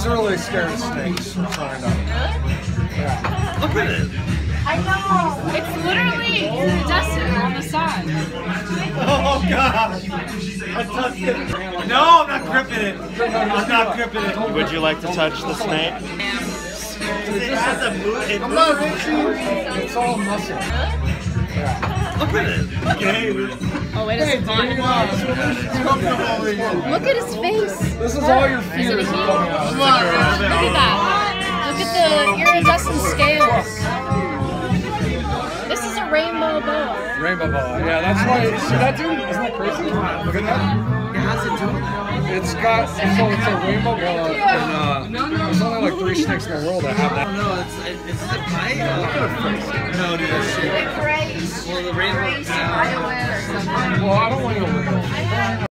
scared of snakes. I'm sorry, no. Look at it. I know. It's literally iridescent on the side. Oh gosh. I touched it. No, I'm not gripping it. I'm not gripping it. Would you like to touch the snake? It has a move. It I'm not moves. itchy. It's all muscle. Look at it. Okay. Oh, it is fun. Look at his face. This is all your Is it fears a are heat? Look at that. Look at the iridescent scales. This is a rainbow boa. Rainbow ball. Yeah, that's why. See that dude? Isn't that crazy? Look at that. How's it doing that? It's got so it's a rainbow boa, and there's only like three snakes in the world that have that. Oh, no, it's it's a bite. Look at her face. No, dude, that's shit. Grace, Well, the rainbow. Grace, Iowa, or something. Well, I don't want to.